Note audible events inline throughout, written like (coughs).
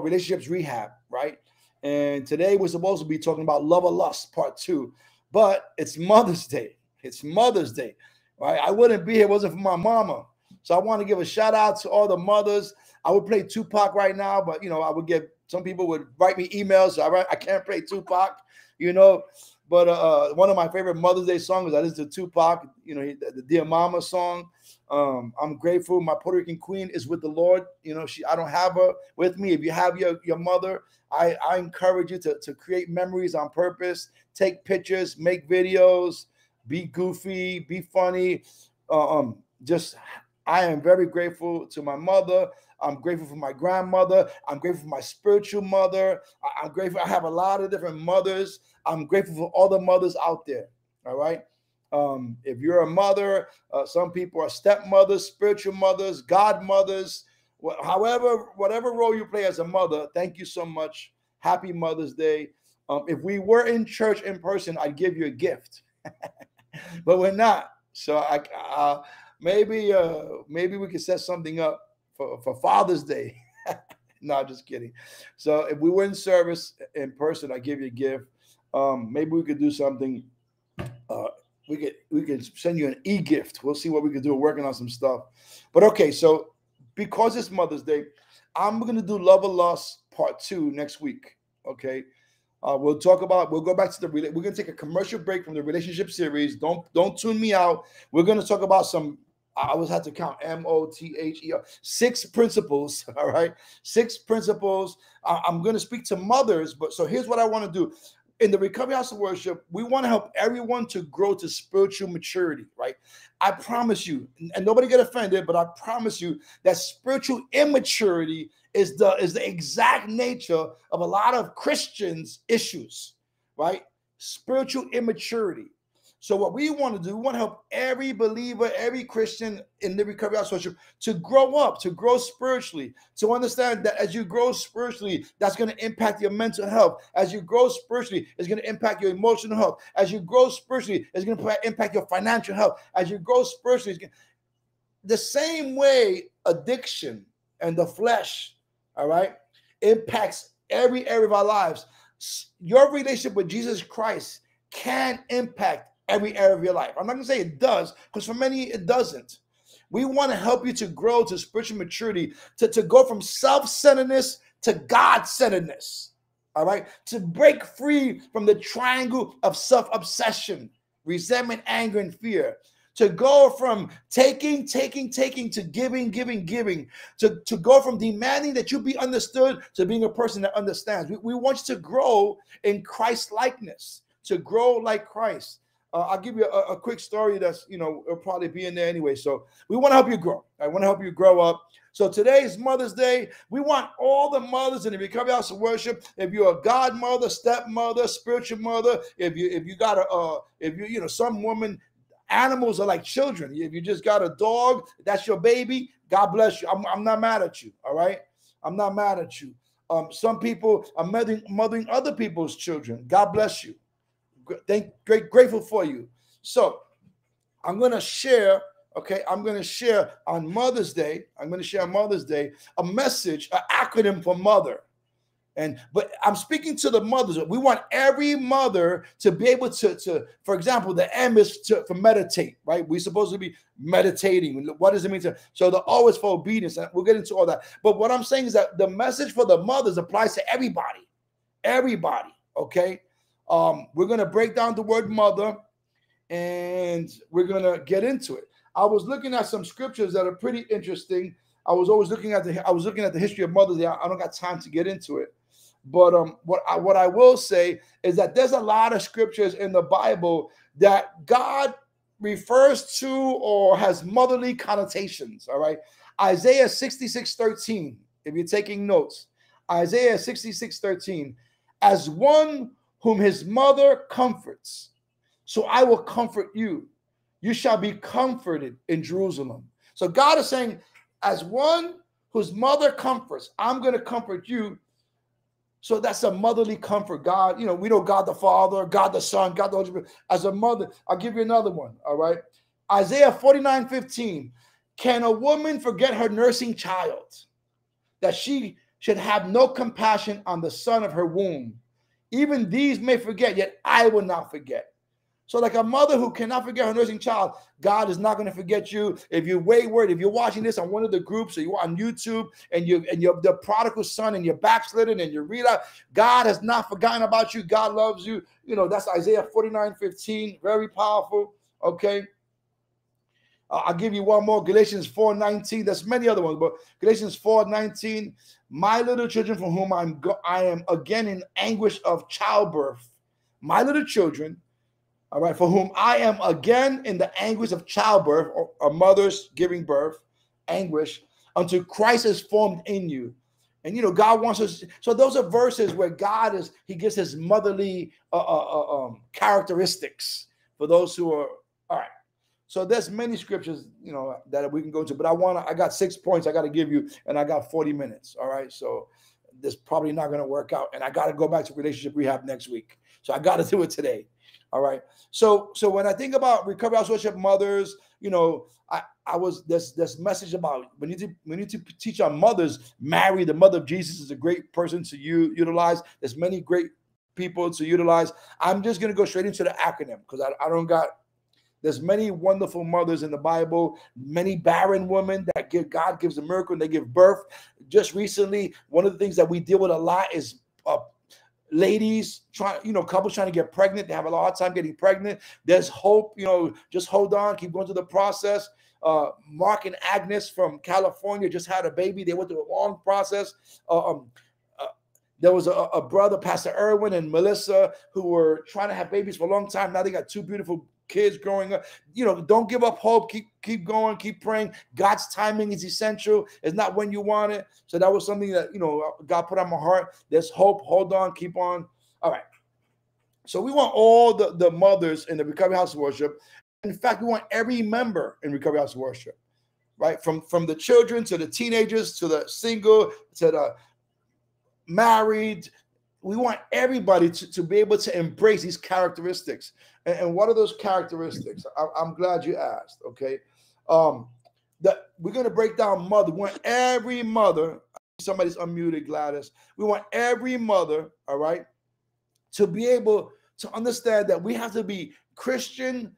relationships rehab, right? And today we're supposed to be talking about love or lust, part two. But it's Mother's Day. It's Mother's Day, right? I wouldn't be here wasn't for my mama. So I want to give a shout out to all the mothers. I would play Tupac right now, but you know, I would get some people would write me emails. So I, I can't play Tupac, you know. But uh, one of my favorite Mother's Day songs that is the Tupac, you know, the, the Dear Mama song. Um, I'm grateful. My Puerto Rican queen is with the Lord. You know, she I don't have her with me. If you have your, your mother, I, I encourage you to, to create memories on purpose, take pictures, make videos, be goofy, be funny. Uh, um, just I am very grateful to my mother. I'm grateful for my grandmother. I'm grateful for my spiritual mother. I, am grateful. I have a lot of different mothers. I'm grateful for all the mothers out there. All right. Um, if you're a mother, uh, some people are stepmothers, spiritual mothers, godmothers, wh- however, whatever role you play as a mother, thank you so much. Happy Mother's Day. Um, if we were in church in person, I'd give you a gift, (laughs) but we're not. So I, uh, maybe, uh, maybe we could set something up for, for Father's Day. (laughs) no, just kidding. So if we were in service in person, I'd give you a gift. Um, maybe we could do something. Uh, we could we could send you an e-gift. We'll see what we could do. We're working on some stuff. But okay, so because it's Mother's Day, I'm gonna do Love or Loss Part Two next week. Okay. Uh, we'll talk about. We'll go back to the. We're gonna take a commercial break from the relationship series. Don't don't tune me out. We're gonna talk about some I always had to count M O T H E R. Six principles. (laughs) All right. Six principles. I'm going to speak to mothers, but so here's what I want to do. In the Recovery House of Worship, we want to help everyone to grow to spiritual maturity, right? I promise you, and nobody get offended, but I promise you that spiritual immaturity is the is the exact nature of a lot of Christians' issues, right? Spiritual immaturity. So what we want to do, we want to help every believer, every Christian in the recovery house fellowship to grow up, to grow spiritually, to understand that as you grow spiritually, that's going to impact your mental health. As you grow spiritually, it's going to impact your emotional health. As you grow spiritually, it's going to impact your financial health. As you grow spiritually, gonna, the same way addiction and the flesh, all right, impacts every area of our lives. Your relationship with Jesus Christ can impact every area of your life. I'm not going to say it does, because for many it doesn't. We want to help you to grow to spiritual maturity, to, to go from self centeredness to God centeredness. All right. To break free from the triangle of self obsession, resentment, anger, and fear. To go from taking, taking, taking to giving, giving, giving. To, to go from demanding that you be understood to being a person that understands. We, we want you to grow in Christ likeness, to grow like Christ. Uh, I'll give you a, a, quick story that's, you know, will probably be in there anyway. So we want to help you grow. I want to help you grow up. So today is Mother's Day. We want all the mothers in the recovery house of worship. If you're a godmother, stepmother, spiritual mother, if you if you got a uh, if you you know some woman, animals are like children. If you just got a dog, that's your baby. God bless you. I'm, I'm not mad at you. All right, I'm not mad at you. Um, some people are mothering, mothering other people's children. God bless you. Thank great grateful for you. So I'm gonna share. Okay, I'm going to share on Mother's Day. I'm going to share on Mother's Day a message, an acronym for mother. And but I'm speaking to the mothers. We want every mother to be able to, to for example, the M is to for meditate, right? We're supposed to be meditating. What does it mean to so the O is for obedience? And we'll get into all that. But what I'm saying is that the message for the mothers applies to everybody. Everybody, okay? Um, we're going to break down the word mother and we're going to get into it. I was looking at some scriptures that are pretty interesting. I was always looking at the I was looking at the history of Mother's Day. I don't got time to get into it. But um, what I, what I will say is that there's a lot of scriptures in the Bible that God refers to or has motherly connotations. All right. Isaiah 66 13, if you're taking notes, Isaiah 66 13, as one whom his mother comforts. So I will comfort you. You shall be comforted in Jerusalem. So God is saying, as one whose mother comforts, I'm going to comfort you. So that's a motherly comfort. God, you know, we know God the Father, God the Son, God the Holy Spirit. As a mother, I'll give you another one. All right. Isaiah 49 15. Can a woman forget her nursing child? That she should have no compassion on the son of her womb. Even these may forget, yet I will not forget. So, like a mother who cannot forget her nursing child, God is not going to forget you. If you're wayward, if you're watching this on one of the groups or you're on YouTube and you and you're the prodigal son and you're backslidden and you read God has not forgotten about you. God loves you. You know, that's Isaiah 49 15. Very powerful. Okay. I'll give you one more Galatians 4 19. There's many other ones, but Galatians 4 19. My little children, from whom I'm go- I am again in anguish of childbirth. My little children all right, for whom I am again in the anguish of childbirth, or a mother's giving birth, anguish, until Christ is formed in you. And you know, God wants us. So those are verses where God is, He gives His motherly uh, uh, uh, um, characteristics for those who are. So there's many scriptures, you know, that we can go to, but I want to. I got six points I got to give you, and I got 40 minutes. All right, so this probably not going to work out, and I got to go back to relationship rehab next week. So I got to (laughs) do it today. All right. So so when I think about recovery house worship mothers, you know, I, I was this this message about we need to we need to teach our mothers. Mary, the mother of Jesus, is a great person to you utilize. There's many great people to utilize. I'm just gonna go straight into the acronym because I, I don't got there's many wonderful mothers in the Bible, many barren women that give God gives a miracle and they give birth. Just recently, one of the things that we deal with a lot is uh, ladies trying, you know, couples trying to get pregnant. They have a hard time getting pregnant. There's hope, you know, just hold on, keep going through the process. Uh, Mark and Agnes from California just had a baby. They went through a long process. Uh, um, uh, there was a, a, brother, Pastor Irwin and Melissa, who were trying to have babies for a long time. Now they got two beautiful kids growing up. You know, don't give up hope. Keep keep going. Keep praying. God's timing is essential. It's not when you want it. So that was something that you know God put on my heart. There's hope. Hold on. Keep on. All right. So we want all the, the mothers in the Recovery House Worship. In fact, we want every member in Recovery House Worship, right? From from the children to the teenagers to the single to the married we want everybody to, to be able to embrace these characteristics. And, and what are those characteristics? I, am glad you asked. Okay. Um, that we're going to break down mother. We want every mother, somebody's unmuted, Gladys. We want every mother, all right, to be able to understand that we have to be Christian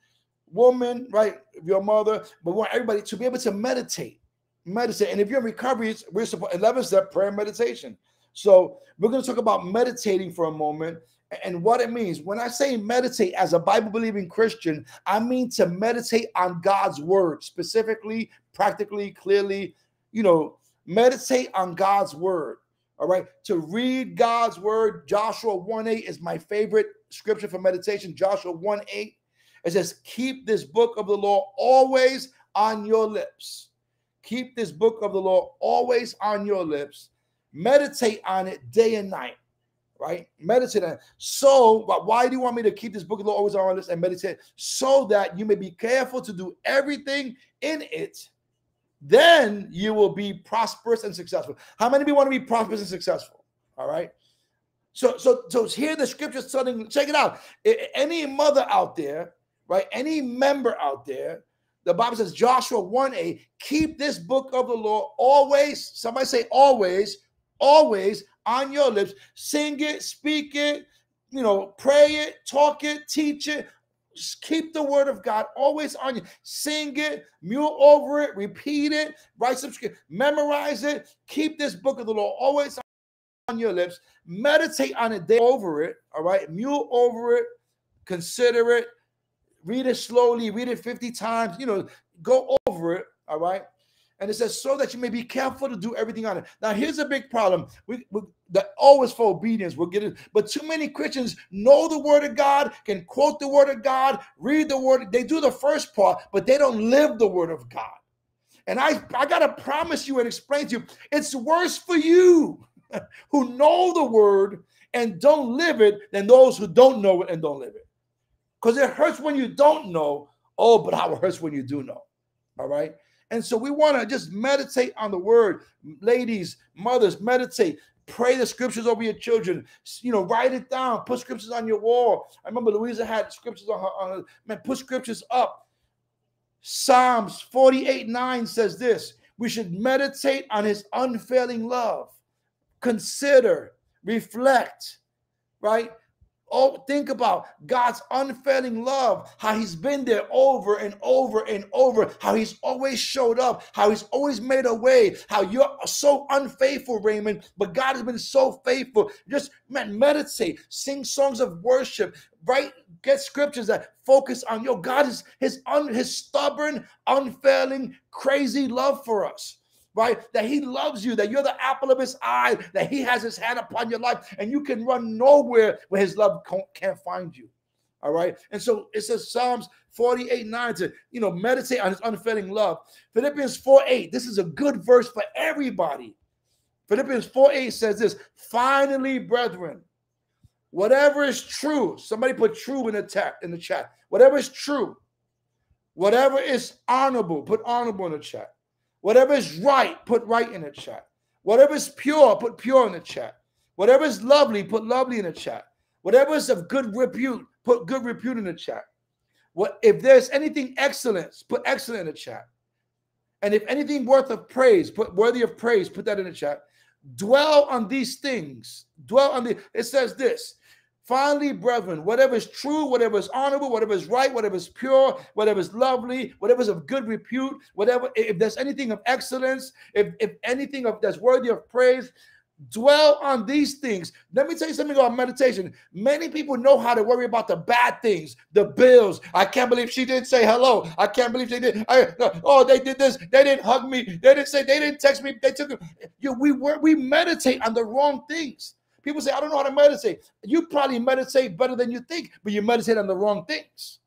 woman, right? Your mother, but we want everybody to be able to meditate. Meditate. And if you're in recovery, we're supposed 11 step prayer and meditation. So we're going to talk about meditating for a moment and what it means. When I say meditate as a Bible believing Christian, I mean to meditate on God's word, specifically, practically, clearly, you know, meditate on God's word. All right. To read God's word, Joshua 1 8 is my favorite scripture for meditation. Joshua 1 8. It says, Keep this book of the law always on your lips. Keep this book of the law always on your lips Meditate on it day and night, right? Meditate. So, but why do you want me to keep this book of the law always on this and meditate? So that you may be careful to do everything in it. Then you will be prosperous and successful. How many of you want to be prosperous and successful? All right. So, so, so here the scripture starting. Check it out. Any mother out there, right? Any member out there, the Bible says, Joshua 1 8, keep this book of the law always, somebody say always, always on your lips. Sing it, speak it, you know, pray it, talk it, teach it. Just keep the word of God always on you. Sing it, mule over it, repeat it, write some script, memorize it. Keep this book of the law always on your lips. Meditate on it, day over it. All right, mule over it, consider it, read it slowly, read it 50 times, you know, go over it. All right. And it says, so that you may be careful to do everything on it. Now, here's a big problem. We, we that always for obedience, we're getting. But too many Christians know the word of God, can quote the word of God, read the word. They do the first part, but they don't live the word of God. And I, I gotta promise you and explain to you, it's worse for you (laughs) who know the word and don't live it than those who don't know it and don't live it. Because it hurts when you don't know. Oh, but how it hurts when you do know. All right. And so we want to just meditate on the word. Ladies, mothers, meditate. Pray the scriptures over your children. You know, write it down. Put scriptures on your wall. I remember Louisa had scriptures on her. On her man, put scriptures up. Psalms 48 9 says this we should meditate on his unfailing love. consider, reflect, right? Oh, think about God's unfailing love, how He's been there over and over and over, how He's always showed up, how He's always made a way, how you're so unfaithful, Raymond, but God has been so faithful. Just man, meditate, sing songs of worship, right? Get scriptures that focus on your God is His un, His stubborn, unfailing, crazy love for us right? That he loves you, that you're the apple of his eye, that he has his hand upon your life, and you can run nowhere where his love can't find you. All right. And so it says Psalms 48 9 to, you know, meditate on his unfailing love. Philippians 4 8, this is a good verse for everybody. Philippians 4 8 says this finally, brethren, whatever is true, somebody put true in the, chat, in the chat, whatever is true, whatever is honorable, put honorable in the chat Whatever is right, put right in the chat. Whatever is pure, put pure in the chat. Whatever is lovely, put lovely in the chat. Whatever is of good repute, put good repute in the chat. What if there's anything excellence, put excellent in the chat. And if anything worth of praise, put worthy of praise, put that in the chat. Dwell on these things. Dwell on the. It says this Finally, brethren, whatever is true, whatever is honorable, whatever is right, whatever is pure, whatever is lovely, whatever is of good repute, whatever, if there's anything of excellence, if, if anything of that's worthy of praise, dwell on these things. Let me tell you something about meditation. Many people know how to worry about the bad things, the bills. I can't believe she didn't say hello. I can't believe they did. I, oh, they did this. They didn't hug me. They didn't say. They didn't text me. They took. You, we were we meditate on the wrong things. People say, I don't know how to meditate. You probably meditate better than you think, but you meditate on the wrong things.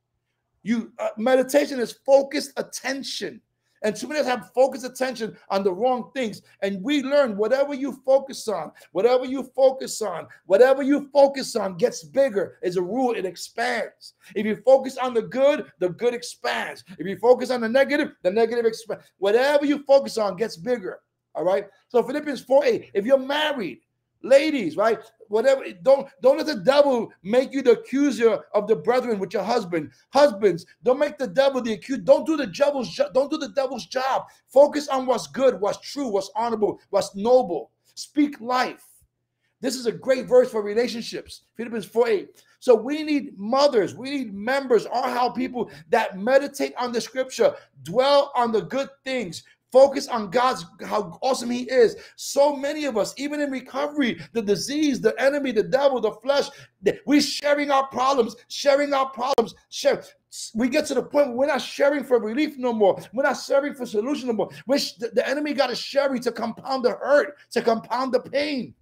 You uh, meditation is focused attention. And too many of us have focused attention on the wrong things. And we learn whatever you focus on, whatever you focus on, whatever you focus on gets bigger. As a rule, it expands. If you focus on the good, the good expands. If you focus on the negative, the negative expands. Whatever you focus on gets bigger. All right. So Philippians 4 8, if you're married, ladies right? Whatever don't don't let the devil make you the accuser of the brethren with your husband. Husbands don't make the devil the accused don't do the devil's jo- don't do the devil's job. Focus on what's good what's true what's honorable what's noble. Speak life. This is a great verse for relationships. Philippians 4 8 so we need mothers. We need members. Or how people that meditate on the scripture dwell on the good things Focus on God's how awesome He is. So many of us, even in recovery, the disease, the enemy, the devil, the flesh, we're sharing our problems, sharing our problems. Share. We get to the point where we're not sharing for relief no more. We're not sharing for solution no more. Which the, the enemy got us sharing to compound the hurt, to compound the pain.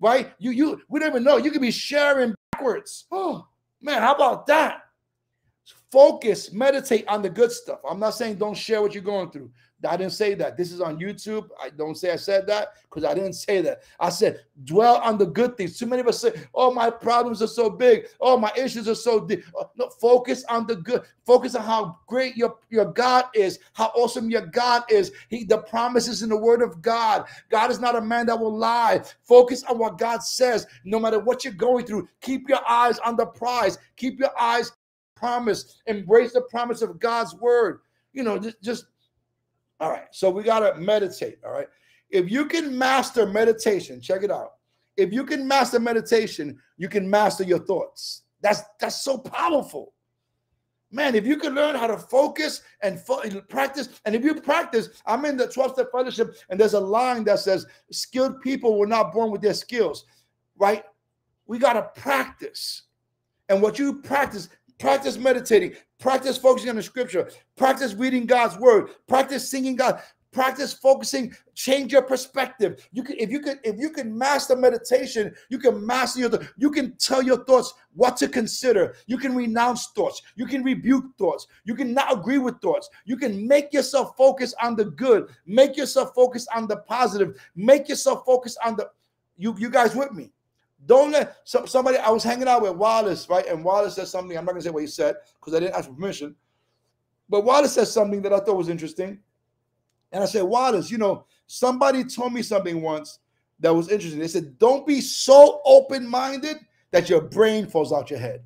Right? You you we don't even know. You could be sharing backwards. Oh man, how about that? Focus, meditate on the good stuff. I'm not saying don't share what you're going through. I didn't say that. This is on YouTube. I don't say I said that because I didn't say that. I said dwell on the good things. Too many of us say, "Oh, my problems are so big. Oh, my issues are so deep." Oh, no, focus on the good. Focus on how great your your God is, how awesome your God is. He the promises in the Word of God. God is not a man that will lie. Focus on what God says. No matter what you're going through, keep your eyes on the prize. Keep your eyes promise. Embrace the promise of God's word. You know, just, just all right, so we got to meditate. All right. If you can master meditation, check it out. If you can master meditation, you can master your thoughts. That's that's so powerful. Man, if you can learn how to focus and fo- practice, and if you practice, I'm in the 12 step fellowship, and there's a line that says, Skilled people were not born with their skills, right? We got to practice. And what you practice, practice meditating, practice focusing on the scripture, practice reading God's word, practice singing God, practice focusing, change your perspective. You can, if you can, if you can master meditation, you can master your, you can tell your thoughts what to consider. You can renounce thoughts. You can rebuke thoughts. You can not agree with thoughts. You can make yourself focus on the good. Make yourself focus on the positive. Make yourself focus on the. You, you guys with me? Don't let so, somebody. I was hanging out with Wallace, right? And Wallace said something. I'm not gonna say what he said because I didn't ask for permission. But Wallace said something that I thought was interesting. And I said, Wallace, you know, somebody told me something once that was interesting. They said, don't be so open-minded that your brain falls out your head.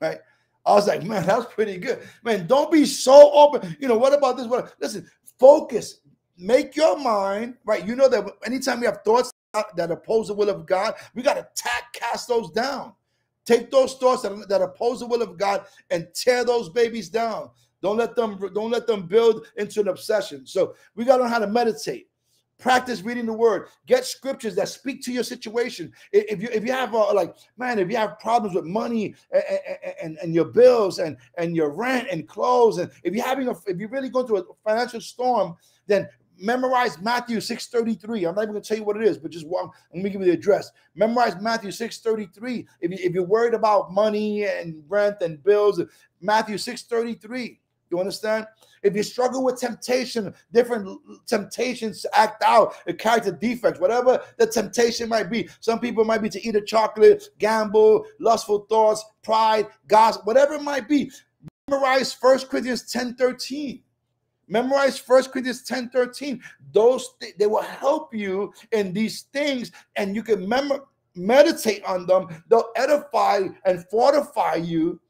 Right? I was like, man, that's pretty good. Man, don't be so open. You know, what about this? What listen, focus, make your mind, right? You know that anytime you have thoughts that oppose the will of God, we got to tack cast those down. Take those thoughts that, that oppose the will of God and tear those babies down. Don't let them don't let them build into an obsession. So we got to learn how to meditate. Practice reading the word. Get scriptures that speak to your situation. If you if you have uh, like man, if you have problems with money and, and, and your bills and and your rent and clothes, and if you're having a if you're really going through a financial storm, then memorize Matthew 6:33. I'm not even gonna tell you what it is, but just one, let me give you the address. Memorize Matthew 6:33. If, you, if you're worried about money and rent and bills, Matthew 6:33. You understand? If you struggle with temptation, different temptations to act out, a character defects, whatever the temptation might be. Some people might be to eat a chocolate, gamble, lustful thoughts, pride, gossip, whatever it might be. Memorize First Corinthians 10 13. Memorize First Corinthians 10 13. Those th- they will help you in these things, and you can mem- meditate on them. They'll edify and fortify you,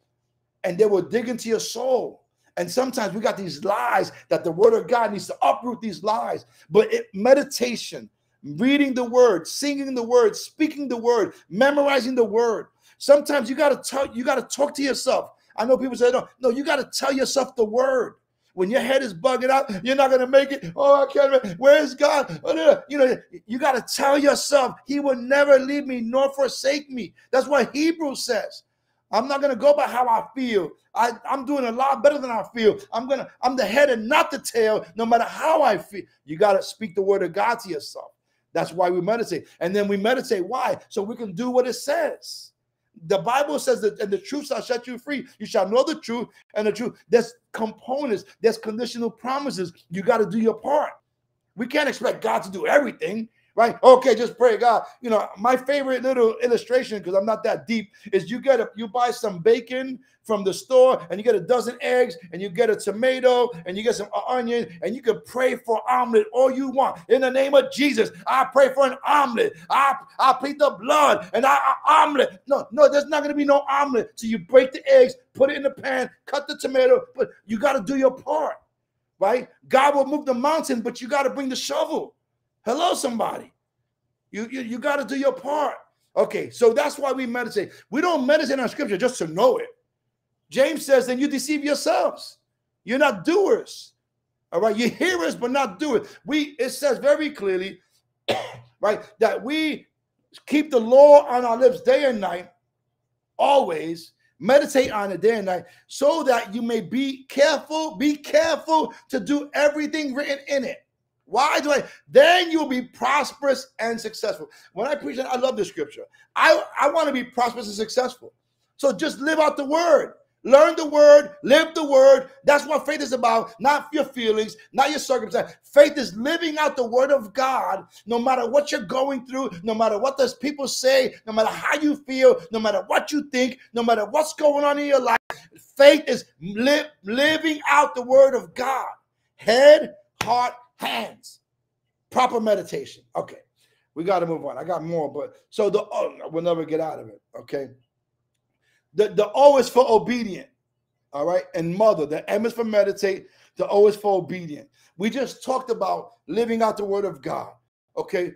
and they will dig into your soul. And sometimes we got these lies that the word of God needs to uproot these lies. But it, meditation, reading the word, singing the word, speaking the word, memorizing the word. Sometimes you got to tell, you got to talk to yourself. I know people say, no, no, you got to tell yourself the word. When your head is bugging out, you're not going to make it. Oh, I can't. Where's God? Oh, you know, you got to tell yourself, He will never leave me nor forsake me. That's what Hebrews says. I'm not gonna go by how I feel. I, I'm doing a lot better than I feel. I'm gonna, I'm the head and not the tail, no matter how I feel. You gotta speak the word of God to yourself. That's why we meditate. And then we meditate. Why? So we can do what it says. The Bible says that, and the truth shall set you free. You shall know the truth, and the truth. There's components, there's conditional promises. You got to do your part. We can't expect God to do everything right? Okay, just pray God. You know, my favorite little illustration because I'm not that deep is you get a you buy some bacon from the store and you get a dozen eggs and you get a tomato and you get some uh, onion and you can pray for omelet all you want in the name of Jesus. I pray for an omelet. I I plead the blood and I, I omelet. No, no, there's not gonna be no omelet. So you break the eggs, put it in the pan, cut the tomato, but you got to do your part, right? God will move the mountain, but you got to bring the shovel. Hello, somebody. You, you, you got to do your part. Okay, so that's why we meditate. We don't meditate on scripture just to know it. James says, then you deceive yourselves. You're not doers. All right, you're hearers, but not doers. We it says very clearly, (coughs) right, that we keep the law on our lips day and night, always meditate on it day and night, so that you may be careful, be careful to do everything written in it. Why do I? Then you'll be prosperous and successful. When I preach, I love the scripture. I, I want to be prosperous and successful. So just live out the word. Learn the word, live the word. That's what faith is about, not your feelings, not your circumstance. Faith is living out the word of God, no matter what you're going through, no matter what those people say, no matter how you feel, no matter what you think, no matter what's going on in your life. Faith is li- living out the word of God. Head, heart, hands. Proper meditation. Okay. We got to move on. I got more, but so the oh, we'll never get out of it. Okay. The the O is for obedient. All right. And mother, the M is for meditate. The O is for obedient. We just talked about living out the word of God. Okay.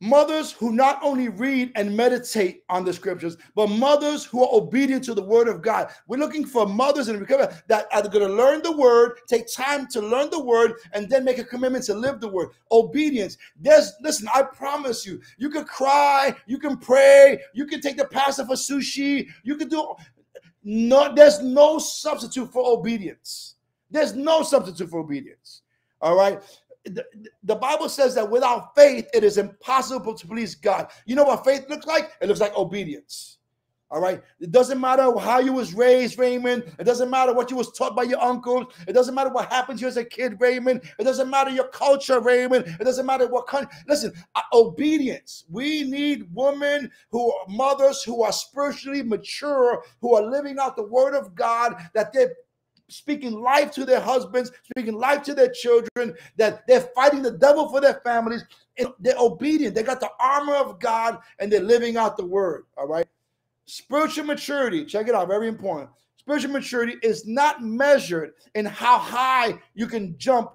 Mothers who not only read and meditate on the scriptures, but mothers who are obedient to the word of God. We're looking for mothers in recovery that are going to learn the word, take time to learn the word, and then make a commitment to live the word. Obedience. There's listen, I promise you, you can cry, you can pray, you can take the pastor for sushi, you can do no, there's no substitute for obedience. There's no substitute for obedience. All right the, the Bible says that without faith, it is impossible to please God. You know what faith looks like? It looks like obedience. All right. It doesn't matter how you was raised, Raymond. It doesn't matter what you was taught by your uncles. It doesn't matter what happened to you as a kid, Raymond. It doesn't matter your culture, Raymond. It doesn't matter what country. Listen, uh, obedience. We need women who are mothers who are spiritually mature, who are living out the word of God, that they're speaking life to their husbands, speaking life to their children, that they're fighting the devil for their families. And They're obedient. They got the armor of God and they're living out the word. All right. Spiritual maturity, check it out, very important. Spiritual maturity is not measured in how high you can jump,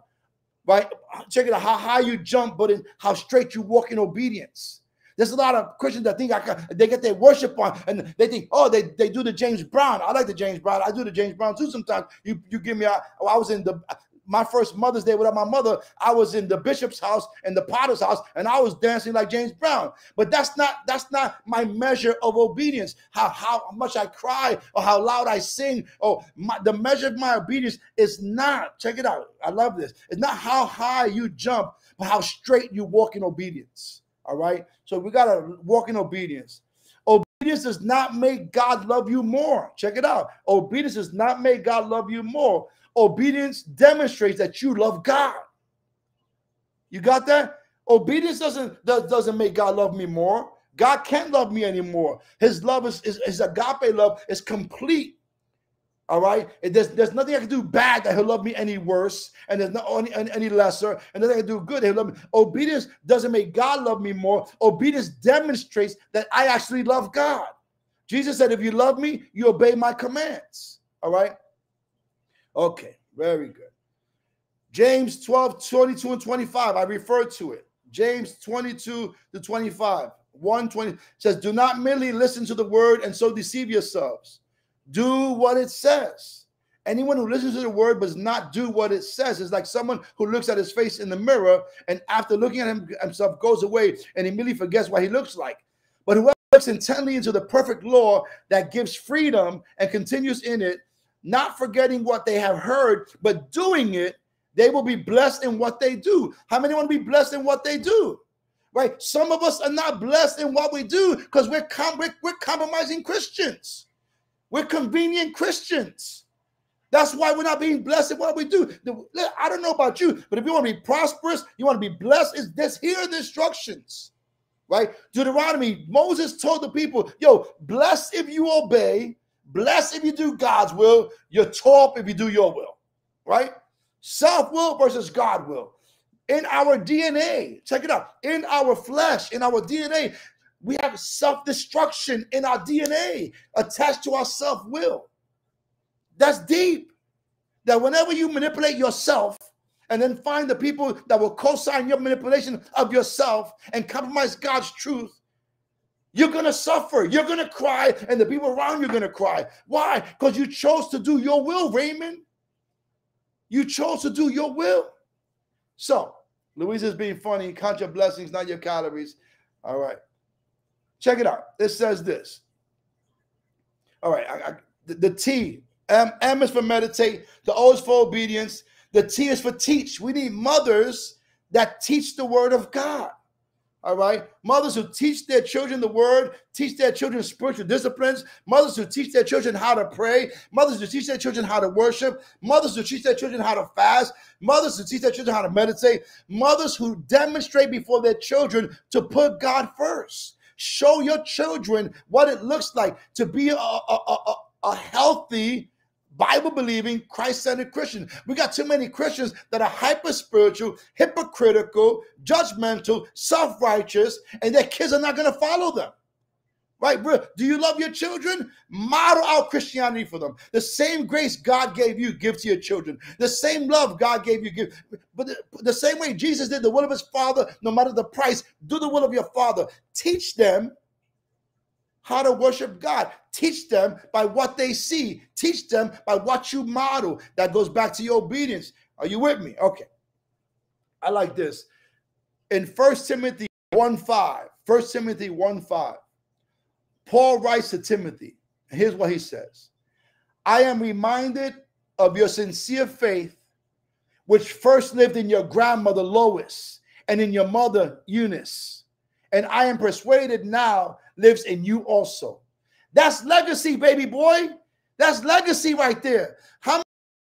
right? Check it out, how high you jump, but in how straight you walk in obedience. There's a lot of Christians that think I can, they get their worship on and they think, oh, they, they do the James Brown. I like the James Brown. I do the James Brown too sometimes. You you give me a, oh, I was in the my first Mother's Day without my mother, I was in the bishop's house and the potter's house, and I was dancing like James Brown. But that's not that's not my measure of obedience. How how much I cry or how loud I sing. or my, the measure of my obedience is not. Check it out. I love this. It's not how high you jump, but how straight you walk in obedience. All right. So we gotta walk in obedience. Obedience does not make God love you more. Check it out. Obedience does not make God love you more Obedience demonstrates that you love God. You got that? Obedience doesn't doesn't make God love me more. God can't love me anymore. His love is, is agape love is complete. All right. there's, there's nothing I can do bad that he'll love me any worse, and there's not any, any, any lesser, and nothing I can do good. He'll love me. Obedience doesn't make God love me more. Obedience demonstrates that I actually love God. Jesus said, If you love me, you obey my commands. All right. Okay, very good. James 12, 22 and 25. I refer to it. James 22 to 25. 120 says, Do not merely listen to the word and so deceive yourselves. Do what it says. Anyone who listens to the word but does not do what it says is like someone who looks at his face in the mirror and after looking at him, himself goes away and immediately forgets what he looks like. But whoever looks intently into the perfect law that gives freedom and continues in it, not forgetting what they have heard, but doing it, they will be blessed in what they do. How many want to be blessed in what they do? Right? Some of us are not blessed in what we do because we're, com- we're, we're compromising Christians. We're convenient Christians. That's why we're not being blessed what we do. I don't know about you, but if you want to be prosperous, you want to be blessed, is this here the instructions. Right? Deuteronomy, Moses told the people, yo, bless if you obey, Blessed if you do God's will. You're taught if you do your will, right? Self will versus God will. In our DNA, check it out. In our flesh, in our DNA, we have self destruction in our DNA attached to our self will. That's deep. That whenever you manipulate yourself and then find the people that will co sign your manipulation of yourself and compromise God's truth, you're going to suffer. You're going to cry, and the people around you are going to cry. Why? Because you chose to do your will, Raymond. You chose to do your will. So, Louise is being funny. Count your blessings, not your calories. All right. Check it out. It says this. All right. I, I, the, the T, M, M is for meditate. The O is for obedience. The T is for teach. We need mothers that teach the word of God. All right. Mothers who teach their children the word, teach their children spiritual disciplines, mothers who teach their children how to pray, mothers who teach their children how to worship, mothers who teach their children how to fast, mothers who teach their children how to meditate, mothers who demonstrate before their children to put God first. Show your children what it looks like to be a, a, a, a healthy Bible believing, Christ centered Christian. We got too many Christians that are hyper spiritual, hypocritical, judgmental, self righteous, and their kids are not going to follow them. Right? Do you love your children? Model out Christianity for them. The same grace God gave you, give to your children. The same love God gave you, give. But the, the same way Jesus did the will of his Father, no matter the price, do the will of your Father. Teach them how to worship God. Teach them by what they see. Teach them by what you model. That goes back to your obedience. Are you with me? Okay. I like this. In First Timothy 1 5, 1 Timothy 1 5, Paul writes to Timothy. and Here's what he says I am reminded of your sincere faith, which first lived in your grandmother Lois and in your mother Eunice. And I am persuaded now lives in you also. That's legacy, baby boy. That's legacy right there. How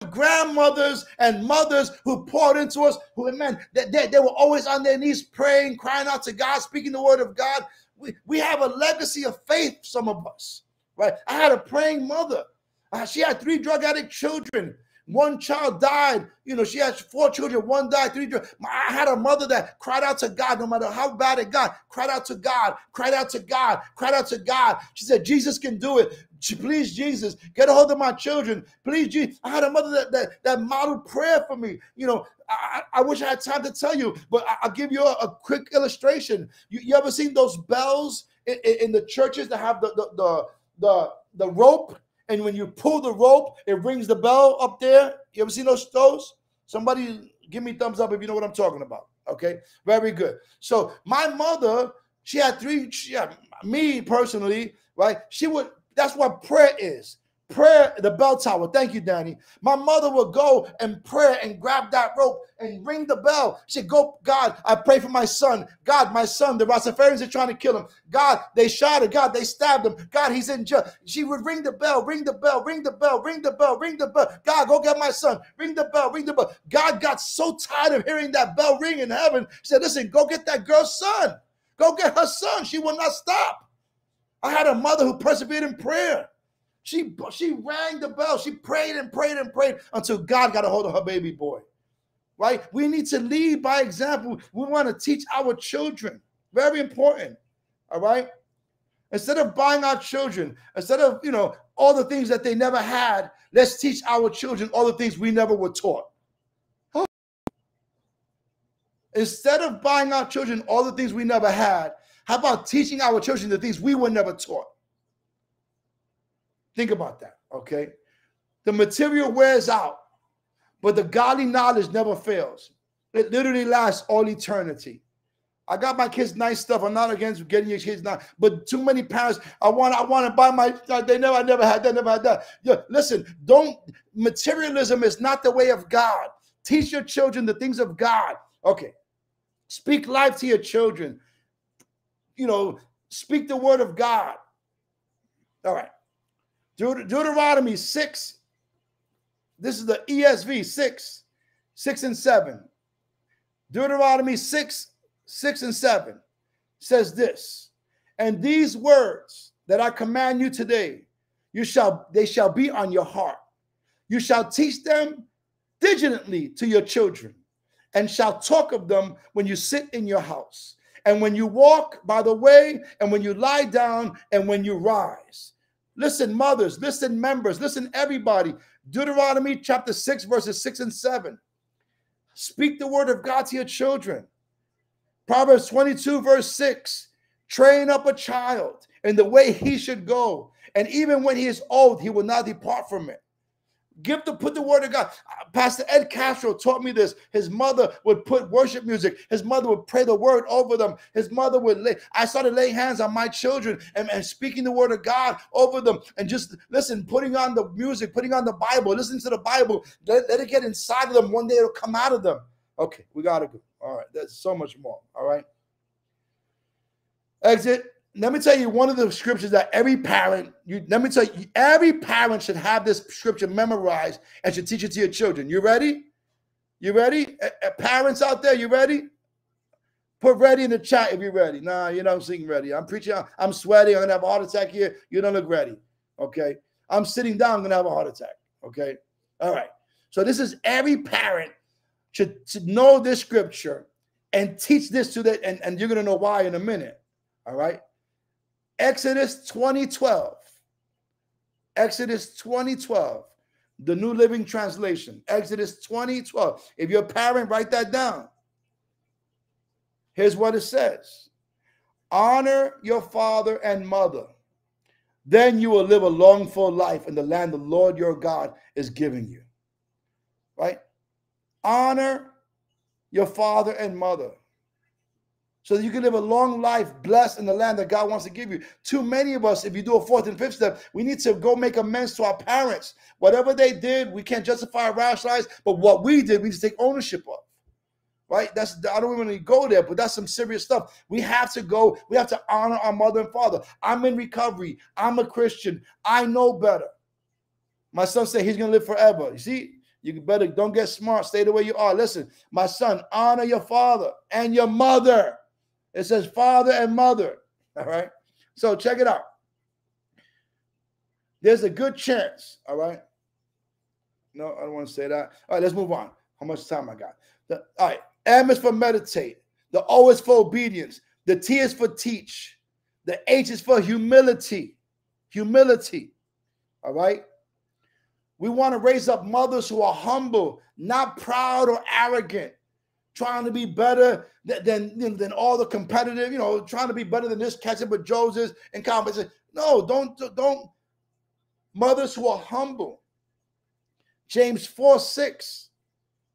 many grandmothers and mothers who poured into us, who, man, they, they, they were always on their knees praying, crying out to God, speaking the word of God. We, we have a legacy of faith, some of us, right? I had a praying mother. Uh, she had three drug addict children. One child died. You know, she had four children. One died, three children. I had a mother that cried out to God, no matter how bad it got, cried out to God, cried out to God, cried out to God. She said, Jesus can do it. Please, Jesus, get a hold of my children. Please, Jesus. I had a mother that, that, that modeled prayer for me. You know, I, I wish I had time to tell you, but I, will give you a, a, quick illustration. You, you ever seen those bells in, in, in the churches that have the, the, the, the, the rope and when you pull the rope, it rings the bell up there. You ever seen those those? Somebody give me thumbs up if you know what I'm talking about. Okay, very good. So my mother, she had three. She had, me personally, right? She would. That's what prayer is prayer, the bell tower. Thank you, Danny. My mother would go and pray and grab that rope and ring the bell. She'd go, God, I pray for my son. God, my son, the Rastafarians are trying to kill him. God, they shot him. God, they stabbed him. God, he's in jail. She would ring the bell, ring the bell, ring the bell, ring the bell, ring the bell. God, go get my son. Ring the bell, ring the bell. God got so tired of hearing that bell ring in heaven. He said, listen, go get that girl's son. Go get her son. She will not stop. I had a mother who persevered in prayer. She she rang the bell. She prayed and prayed and prayed until God got a hold of her baby boy. Right? We need to lead by example. We want to teach our children. Very important. All right. Instead of buying our children, instead of you know all the things that they never had, let's teach our children all the things we never were taught. Instead of buying our children all the things we never had, how about teaching our children the things we were never taught? Think about that, okay? The material wears out, but the godly knowledge never fails. It literally lasts all eternity. I got my kids nice stuff. I'm not against getting your kids nice, but too many parents. I want. I want to buy my. Uh, they never. I never had that. Never had that. Yeah. Listen. Don't. Materialism is not the way of God. Teach your children the things of God. Okay. Speak life to your children. You know. Speak the word of God. All right. Deut- Deuteronomy 6. This is the ESV 6, 6 and 7. Deuteronomy 6, 6 and 7 says this. And these words that I command you today, you shall they shall be on your heart. You shall teach them diligently to your children, and shall talk of them when you sit in your house, and when you walk by the way, and when you lie down, and when you rise. Listen, mothers, listen, members, listen, everybody. Deuteronomy chapter 6, verses 6 and 7. Speak the word of God to your children. Proverbs 22, verse 6. Train up a child in the way he should go, and even when he is old, he will not depart from it. Give the put the word of God. Uh, Pastor Ed Castro taught me this. His mother would put worship music. His mother would pray the word over them. His mother would lay. I started laying hands on my children and, and speaking the word of God over them. And just listen, putting on the music, putting on the Bible, listening to the Bible. Let, let it get inside of them. One day it'll come out of them. Okay, we gotta go. All right, there's so much more. All right. Exit let me tell you one of the scriptures that every parent, you let me tell you, every parent should have this scripture memorized and should teach it to your children. You ready? You ready? Parents out there, you ready? Put ready in the chat if you're ready. Nah, you don't seem ready. I'm preaching, I'm sweating I'm gonna have a heart attack here. You don't look ready. Okay. I'm sitting down, I'm gonna have a heart attack. Okay. All right. So this is every parent should, should know this scripture and teach this to the and, and you're gonna know why in a minute. All right. Exodus 2012. Exodus 2012. The New Living Translation. Exodus 2012. If you're a parent, write that down. Here's what it says Honor your father and mother. Then you will live a long, full life in the land the Lord your God is giving you. Right? Honor your father and mother so that you can live a long life blessed in the land that God wants to give you. Too many of us, if you do a fourth and fifth step, we need to go make amends to our parents. Whatever they did, we can't justify or rationalize, but what we did, we need to take ownership of. Right? That's I don't even go there, but that's some serious stuff. We have to go, we have to honor our mother and father. I'm in recovery. I'm a Christian. I know better. My son said he's gonna live forever. You see, you better don't get smart, stay the way you are. Listen, my son, honor your father and your mother. It says father and mother. (laughs) All right. So check it out. There's a good chance, all right, No, I don't want to say that. All right, let's move on. How much time I got? The, all right. M is for meditate. The O is for obedience. The T is for teach. The H is for humility. Humility. All right. We want to raise up mothers who are humble, not proud or arrogant, trying to be better than, than, than all the competitive, you know, trying to be better than this catching with Joseph's and competition. No, don't, don't. Mothers who are humble. James 4 6.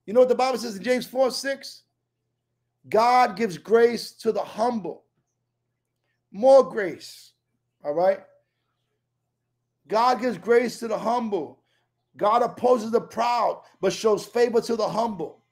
You know what the Bible says in James 4 6? God gives grace to the humble. More grace. All right. God gives grace to the humble. God opposes the proud, but shows favor to the humble.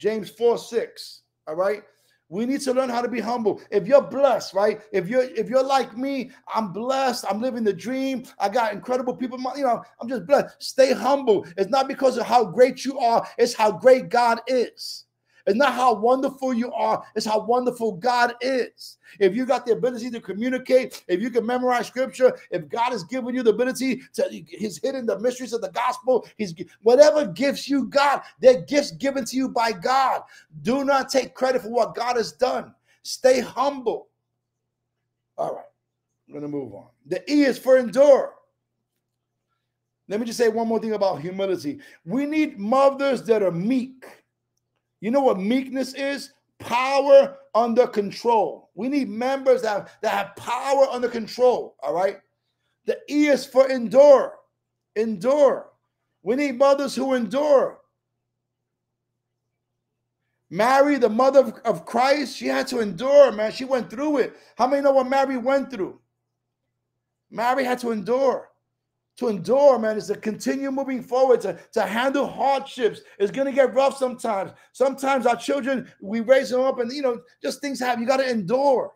James 4 6. All right. We need to learn how to be humble. If you're blessed, right? If you're if you're like me, I'm blessed. I'm living the dream. I got incredible people. You know, I'm just blessed. Stay humble. It's not because of how great you are, it's how great God is. It's not how wonderful you are, it's how wonderful God is. If you got the ability to communicate, if you can memorize scripture, if God has given you the ability to, He's hidden the mysteries of the gospel, He's whatever gifts you got, they're gifts given to you by God. Do not take credit for what God has done. Stay humble. All right, I'm going to move on. The E is for endure. Let me just say one more thing about humility. We need mothers that are meek you know what meekness is? Power under control. We need members that, that have power under control. All right. The E is for endure. Endure. We need mothers who endure. Mary, the mother of, of Christ, she had to endure, man. She went through it. How many know what Mary went through? Mary had to endure to endure, man, is to continue moving forward, to, to handle hardships. It's going to get rough sometimes. Sometimes our children, we raise them up and, you know, just things happen. You got to endure.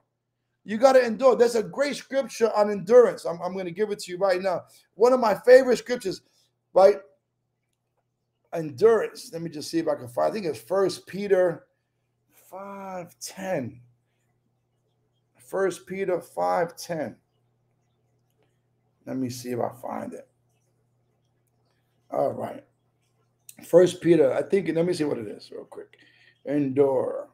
You got to endure. There's a great scripture on endurance. I'm, I'm going to give it to you right now. One of my favorite scriptures, right? Endurance. Let me just see if I can find. I think it's First Peter 5 10. First Peter 5 10. Let me see if I find it. All right. First Peter, I think, let me see what it is real quick. Endure.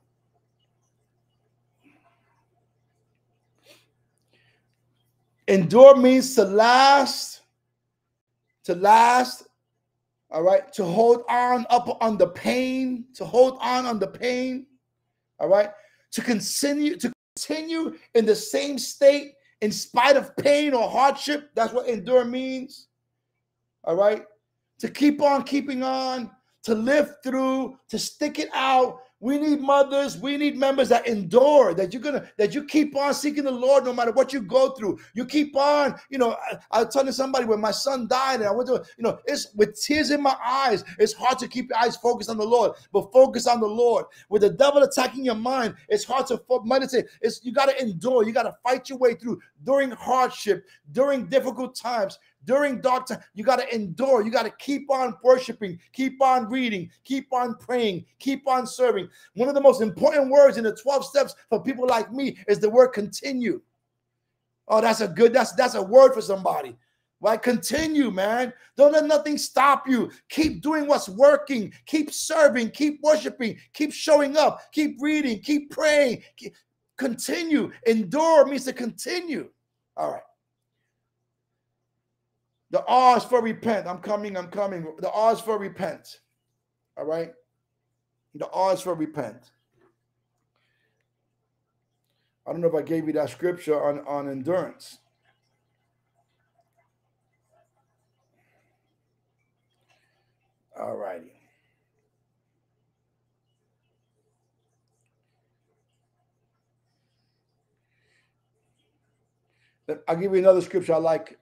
Endure means to last, to last, all right, to hold on up on the pain, to hold on on the pain, all right, to continue, to continue in the same state in spite of pain or hardship. That's what endure means. All right. To keep on keeping on, to live through, to stick it out, we need mothers, we need members that endure, that you're gonna, that you keep on seeking the Lord no matter what you go through. You keep on, you know. I, I was telling somebody when my son died, and I went to, you know, it's with tears in my eyes. It's hard to keep your eyes focused on the Lord, but focus on the Lord. With the devil attacking your mind, it's hard to meditate. It's you got to endure, you got to fight your way through during hardship, during difficult times during dark time. You got to endure. You got to keep on worshiping, keep on reading, keep on praying, keep on serving. One of the most important words in the 12 steps for people like me is the word continue. Oh, that's a good, that's that's a word for somebody. Right? Continue, man. Don't let nothing stop you. Keep doing what's working. Keep serving. Keep worshiping. Keep showing up. Keep reading. Keep praying. Keep, continue. Endure means to continue. All right. The R is for repent. I'm coming, I'm coming. The R is for repent. All right. The R is for repent. I don't know if I gave you that scripture on, on endurance. All righty. I'll give you another scripture I like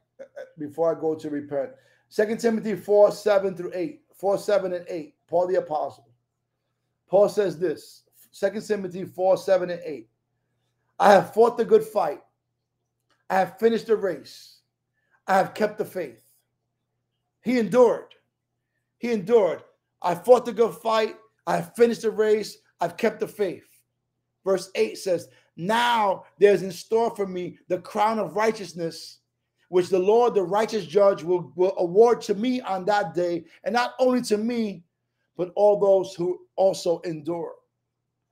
before I go to repent. Second Timothy 4 7 through 8. 4 7 and 8. Paul the Apostle. Paul says this Second Timothy 4 7 and 8. I have fought the good fight. I have finished the race. I have kept the faith. He endured. He endured. I fought the good fight. I have finished the race. I've kept the faith. Verse 8 says, Now there's in store for me the crown of righteousness which the Lord, the righteous judge, will, will award to me on that day, and not only to me, but all those who also endure.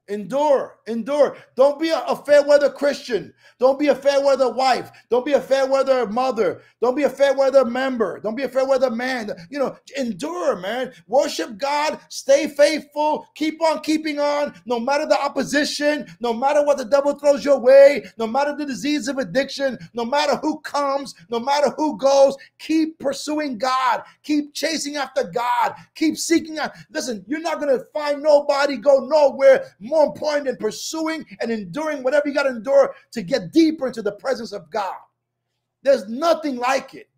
Endure, endure. Don't be a, a, fair weather Christian. Don't be a fair weather wife. Don't be a fair weather mother. Don't be a fair weather member. Don't be a fair weather man. You know, endure, man. Worship God. Stay faithful. Keep on keeping on, no matter the opposition, no matter what the devil throws your way, no matter the disease of addiction, no matter who comes, no matter who goes. Keep pursuing God. Keep chasing after God. Keep seeking out. Listen, you're not going to find nobody go nowhere more important than pursuing and enduring whatever you got to endure to get deeper into the presence of God. There's nothing like it.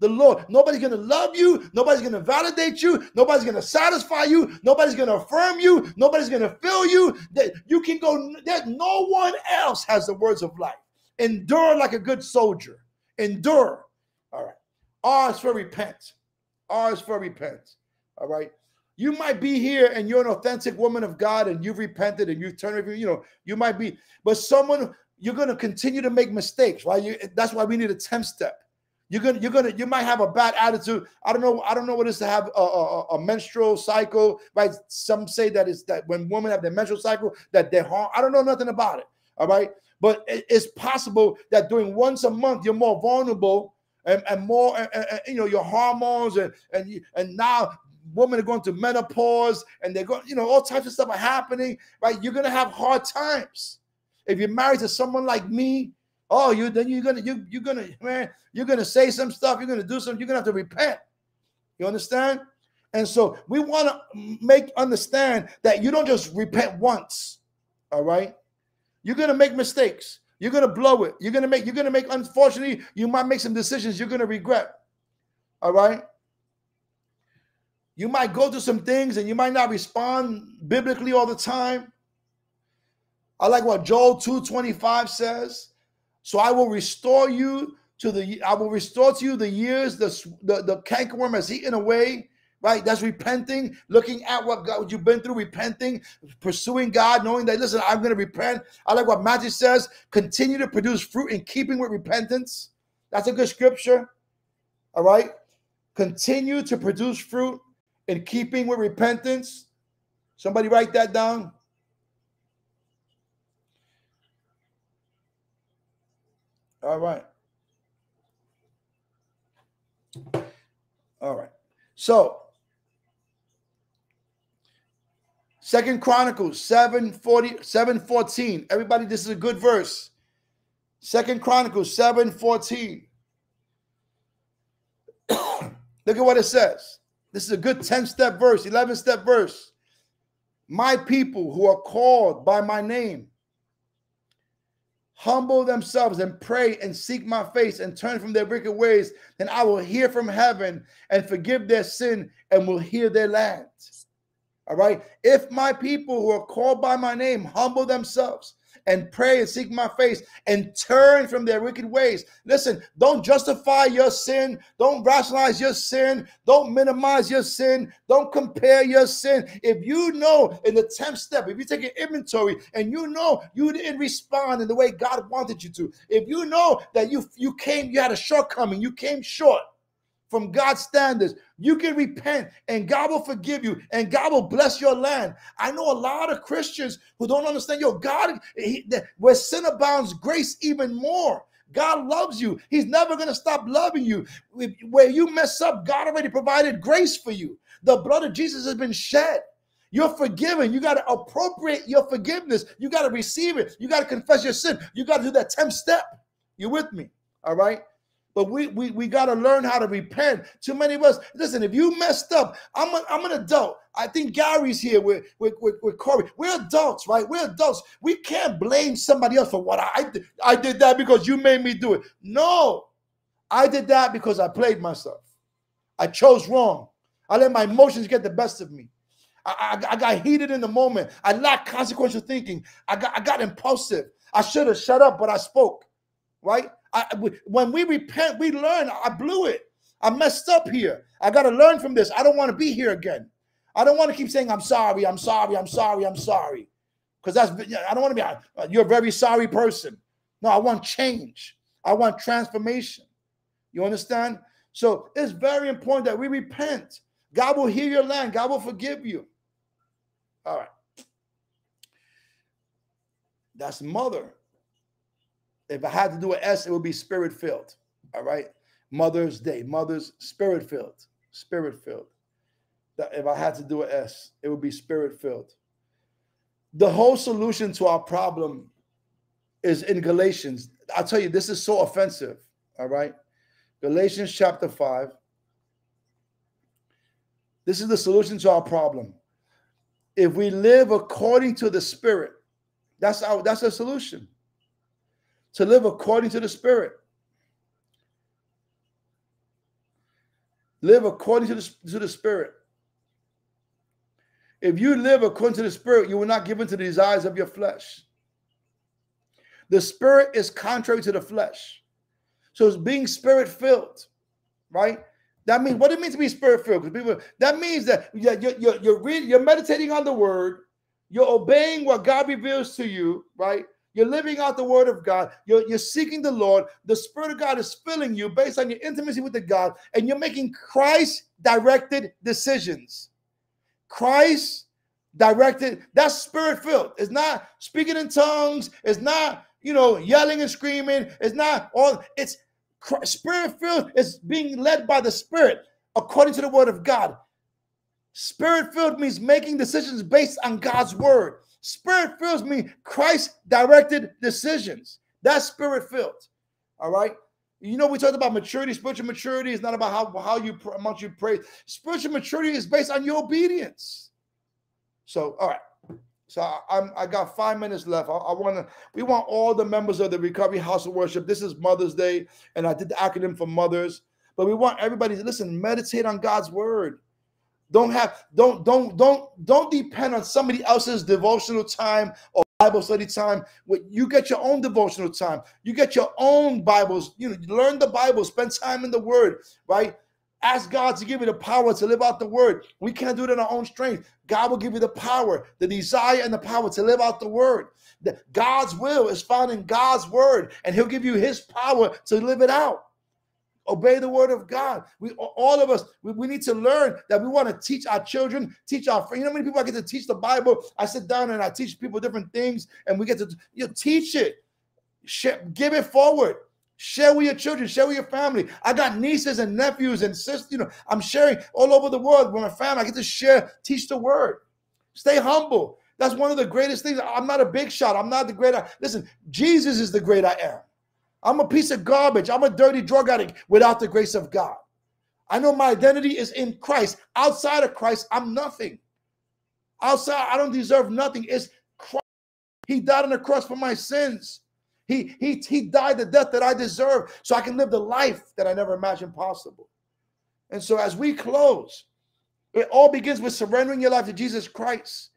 The Lord, nobody's going to love you. Nobody's going to validate you. Nobody's going to satisfy you. Nobody's going to affirm you. Nobody's going to fill you. That you can go, that no one else has the words of life. Endure like a good soldier. Endure. All right. R is for repent. R is for repent. All right. You might be here and you're an authentic woman of God and you've repented and you've turned, you know, you might be, but someone you're going to continue to make mistakes, right? You, that's why we need a 10 step. You're gonna, you're gonna, you might have a bad attitude. I don't know, I don't know what it is to have a, a, a menstrual cycle, right? Some say that is that when women have their menstrual cycle, that they're harm. I don't know nothing about it. All right, but it, it's possible that doing once a month you're more vulnerable and, and more, and, and, you know, your hormones and and and now women are going through menopause and they're going, you know, all types of stuff are happening, right? You're gonna have hard times. If you're married to someone like me, oh, you then you're gonna you you're gonna man, you're gonna say some stuff, you're gonna do something, you're gonna have to repent. You understand? And so we want to make understand that you don't just repent once, all right? You're gonna make mistakes. You're gonna blow it. You're gonna make. You're gonna make. Unfortunately, you might make some decisions you're gonna regret. All right. You might go through some things and you might not respond biblically all the time. I like what Joel 2:25 says. So I will restore you to the I will restore to you the years the the, the cankerworm has eaten away. Right, that's repenting, looking at what God, what you've been through, repenting, pursuing God, knowing that listen, I'm going to repent. I like what Matthew says: continue to produce fruit in keeping with repentance. That's a good scripture. All right, continue to produce fruit in keeping with repentance. Somebody write that down. All right. All right. So, Second Chronicles 7 40, 7 14. Everybody, this is a good verse. Second Chronicles 7 14. (coughs) Look at what it says. This is a good 10 step verse, 11 step verse. My people who are called by my name humble themselves and pray and seek my face and turn from their wicked ways, then I will hear from heaven and forgive their sin and will heal their land. All right. If my people who are called by my name humble themselves and pray and seek my face and turn from their wicked ways. Listen, don't justify your sin. Don't rationalize your sin. Don't minimize your sin. Don't compare your sin. If you know in the 10th step, if you take an inventory and you know you didn't respond in the way God wanted you to, if you know that you, you came, you had a shortcoming, you came short from God's standards, you can repent and God will forgive you and God will bless your land. I know a lot of Christians who don't understand, yo, God, he, where sin abounds, grace even more. God loves you. He's never going to stop loving you. Where you mess up, God already provided grace for you. The blood of Jesus has been shed. You're forgiven. You got to appropriate your forgiveness. You got to receive it. You got to confess your sin. You got to do that 10th step. You with me? All right. But we we, we got to learn how to repent. Too many of us, listen, if you messed up, I'm, a, I'm an adult. I think Gary's here with, with, with, with Corey. We're adults, right? We're adults. We can't blame somebody else for what I did. I did that because you made me do it. No, I did that because I played myself. I chose wrong. I let my emotions get the best of me. I, I, I got heated in the moment. I lacked consequential thinking. I got, I got impulsive. I should have shut up, but I spoke, right? I, when we repent, we learn. I blew it. I messed up here. I got to learn from this. I don't want to be here again. I don't want to keep saying, I'm sorry, I'm sorry, I'm sorry, I'm sorry. Because that's, I don't want to be, uh, you're a very sorry person. No, I want change. I want transformation. You understand? So it's very important that we repent. God will heal your land. God will forgive you. All right. That's mother. If I had to do an S, it would be spirit filled. All right. Mother's Day, Mother's Spirit filled, Spirit filled. If I had to do an S, it would be Spirit filled. The whole solution to our problem is in Galatians. I'll tell you, this is so offensive. All right. Galatians chapter 5. This is the solution to our problem. If we live according to the Spirit, that's our that's a solution. To live according to the Spirit. Live according to the, to the Spirit. If you live according to the Spirit, you will not give in to the desires of your flesh. The Spirit is contrary to the flesh. So it's being spirit filled, right? That means what it means to be spirit filled. Because people that means that you're, you're, you're reading, you're meditating on the word, you're obeying what God reveals to you, right? You're living out the word of God. You're, you're seeking the Lord. The Spirit of God is filling you based on your intimacy with the God, and you're making Christ directed decisions. Christ directed, that's spirit filled. It's not speaking in tongues, it's not, you know, yelling and screaming, it's not all, it's spirit filled, it's being led by the Spirit according to the word of God. Spirit filled means making decisions based on God's word. Spirit fills me Christ directed decisions. That's spirit filled. All right. You know, we talked about maturity. Spiritual maturity is not about how, how you much you pray. Spiritual maturity is based on your obedience. So, all right. So I, am I got five minutes left. I, I want to. We want all the members of the Recovery House of Worship. This is Mother's Day, and I did the acronym for mothers. But we want everybody to listen. Meditate on God's word. Don't have don't don't don't don't depend on somebody else's devotional time or Bible study time. You get your own devotional time. You get your own Bibles. You know, learn the Bible. Spend time in the Word. Right. Ask God to give you the power to live out the word. We can't do it in our own strength. God will give you the power, the desire, and the power to live out the word. God's will is found in God's word, and He'll give you His power to live it out obey the word of God. We all of us, we, we need to learn that we want to teach our children, teach our friends. You know how many people I get to teach the Bible? I sit down and I teach people different things, and we get to you know, teach it, share, give it forward. Share with your children, share with your family. I got nieces and nephews and sisters. You know, I'm sharing all over the world with my family. I get to share, teach the word. Stay humble. That's one of the greatest things. I'm not a big shot. I'm not the great. I, Listen, Jesus is the great I am. I'm a piece of garbage. I'm a dirty drug addict without the grace of God. I know my identity is in Christ. Outside of Christ, I'm nothing. Outside, I don't deserve nothing. It's Christ. He died on the cross for my sins. He, he, he died the death that I deserve so I can live the life that I never imagined possible. And so as we close, it all begins with surrendering your life to Jesus Christ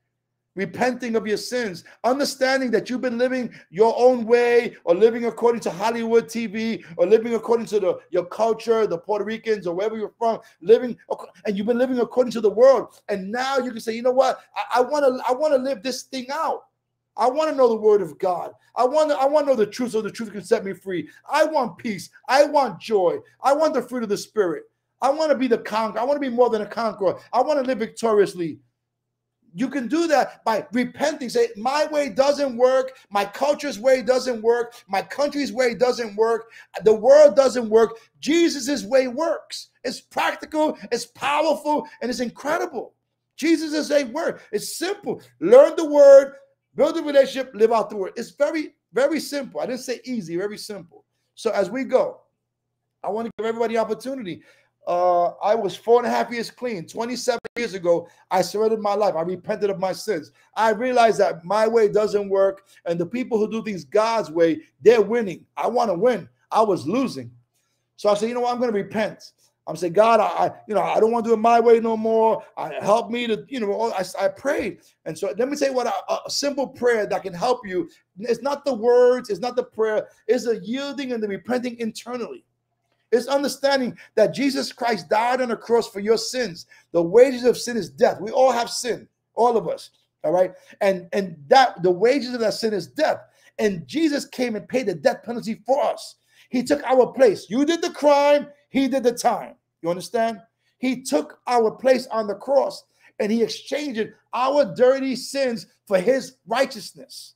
repenting of your sins, understanding that you've been living your own way or living according to Hollywood TV or living according to the, your culture, the Puerto Ricans or wherever you're from, living and you've been living according to the world. And now you can say, you know what? I want to I want to live this thing out. I want to know the word of God. I want to I want to know the truth so the truth can set me free. I want peace. I want joy. I want the fruit of the spirit. I want to be the conqueror. I want to be more than a conqueror. I want to live victoriously. You can do that by repenting. Say, my way doesn't work. My culture's way doesn't work. My country's way doesn't work. The world doesn't work. Jesus' way works. It's practical, it's powerful, and it's incredible. Jesus is a word. It's simple. Learn the word, build a relationship, live out the word. It's very, very simple. I didn't say easy, very simple. So as we go, I want to give everybody opportunity uh, I was four and a half years clean. 27 years ago, I surrendered my life. I repented of my sins. I realized that my way doesn't work, and the people who do things God's way, they're winning. I want to win. I was losing. So I said, you know what? I'm going to repent. I'm saying, God, I, you know, I don't want to do it my way no more. I help me to, you know, I, I prayed. And so let me say what a, a simple prayer that can help you. It's not the words, it's not the prayer, it's a yielding and the repenting internally. It's understanding that Jesus Christ died on the cross for your sins. The wages of sin is death. We all have sin, all of us. All right. And and that the wages of that sin is death. And Jesus came and paid the death penalty for us. He took our place. You did the crime, he did the time. You understand? He took our place on the cross and he exchanged our dirty sins for his righteousness.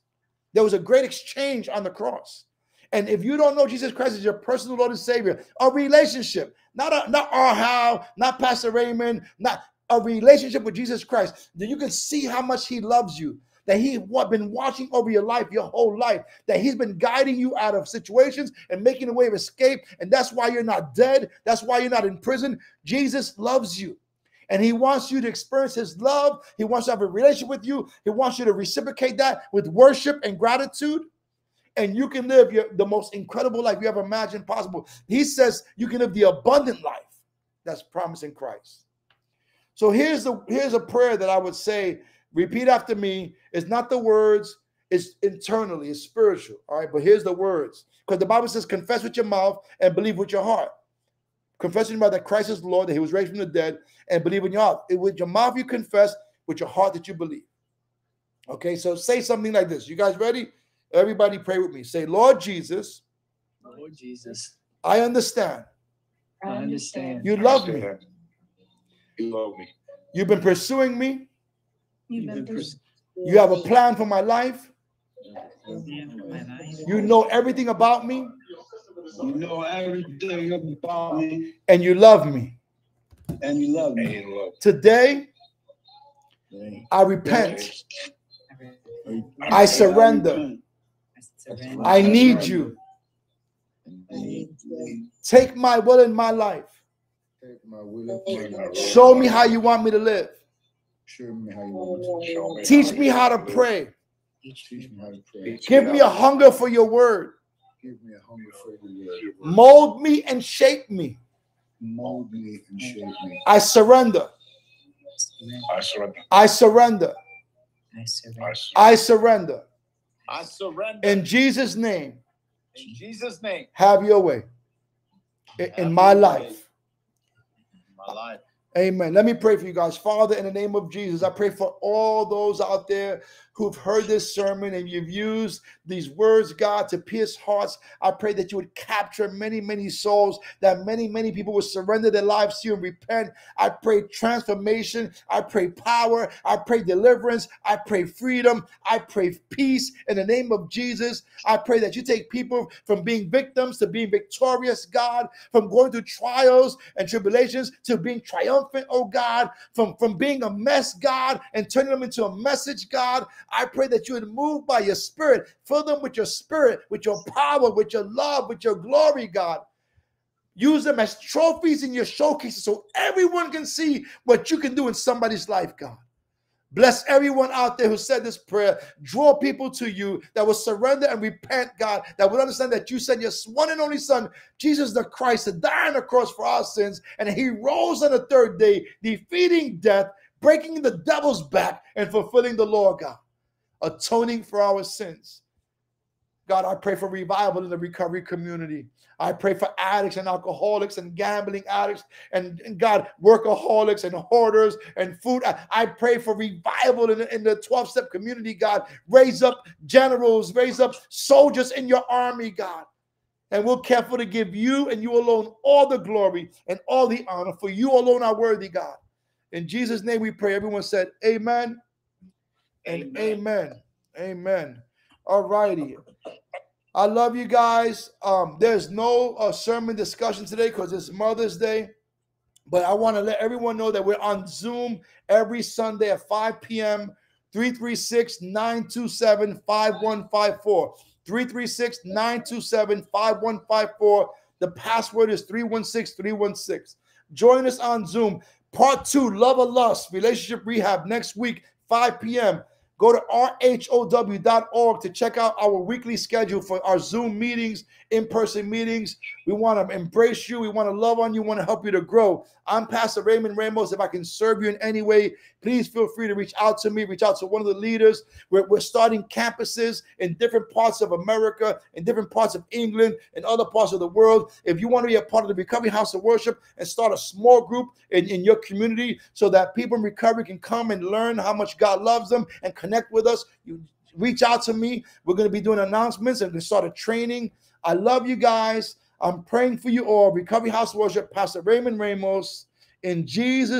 There was a great exchange on the cross. And if you don't know Jesus Christ as your personal Lord and Savior, a relationship, not a not our how, not Pastor Raymond, not a relationship with Jesus Christ, then you can see how much He loves you. That He's been watching over your life your whole life. That He's been guiding you out of situations and making a way of escape. And that's why you're not dead. That's why you're not in prison. Jesus loves you. And he wants you to experience his love. He wants to have a relationship with you. He wants you to reciprocate that with worship and gratitude and you can live your, the most incredible life you ever imagined possible. He says you can live the abundant life that's promised in Christ. So here's the here's a prayer that I would say repeat after me. It's not the words, it's internally, it's spiritual. All right, but here's the words because the Bible says, confess with your mouth and believe with your heart. Confess in your that Christ is Lord, that He was raised from the dead, and believe in your heart. With your mouth you confess, with your heart that you believe. Okay, so say something like this. You guys ready? Everybody pray with me. Say, Lord Jesus. Lord Jesus. I understand. I understand. You love me. You love me. You've been pursuing me. You've been pursuing You have a plan for my life. You know everything about me. You know everything about me. And you love me. And you love me. Today, I repent. I surrender. I need you. Take my will in my life. Show me how you want me to live. Teach me how to pray. Give me a hunger for your word. Mold me and shape me. Mold me and shape me. I surrender. I surrender. I surrender. I surrender. I surrender. I surrender. In Jesus' name, In Jesus' name. have your way in, in my your way. My life. Amen. Let me pray for you guys. Father, in the name of Jesus, I pray for all those out there who've heard this sermon and you've used these words, God, to pierce hearts. I pray that you would capture many, many souls, that many, many people would surrender their lives to you and repent. I pray transformation. I pray power. I pray deliverance. I pray freedom. I pray peace in the name of Jesus. I pray that you take people from being victims to being victorious, God, from going through trials and tribulations to being triumphant, oh God, from, from being a mess, God, and turning them into a message, God. I pray that you would move by your spirit, fill them with your spirit, with your power, with your love, with your glory, God. Use them as trophies in your showcases so everyone can see what you can do in somebody's life, God. Bless everyone out there who said this prayer. Draw people to you that will surrender and repent, God, that will understand that you sent your one and only Son, Jesus the Christ, to die on the cross for our sins, and he rose on the third day, defeating death, breaking the devil's back, and fulfilling the law, God, atoning for our sins. God, I pray for revival in the recovery community. I pray for addicts and alcoholics and gambling addicts and, and God, workaholics and hoarders and food. I, I pray for revival in the, in the 12 step community, God. Raise up generals, raise up soldiers in your army, God. And we're careful to give you and you alone all the glory and all the honor, for you alone are worthy, God. In Jesus' name we pray. Everyone said, Amen and amen. Amen. All righty. I love you guys. Um, there's no uh, sermon discussion today because it's Mother's Day. But I want to let everyone know that we're on Zoom every Sunday at 5 p.m. 336 927 5154. 336 927 5154. The password is 316 316. Join us on Zoom. Part two, Love or Lust, Relationship Rehab next week, 5 p.m. Go to rhow.org to check out our weekly schedule for our Zoom meetings, in person meetings. We want to embrace you. We want to love on you. We want to help you to grow. I'm Pastor Raymond Ramos. If I can serve you in any way, please feel free to reach out to me, reach out to one of the leaders. We're, we're starting campuses in different parts of America, in different parts of England, and other parts of the world. If you want to be a part of the Recovery House of Worship and start a small group in, in your community so that people in recovery can come and learn how much God loves them and connect with us, you reach out to me. We're going to be doing announcements and we start a training. I love you guys. I'm praying for you all. Recovery House Worship, Pastor Raymond Ramos, in Jesus.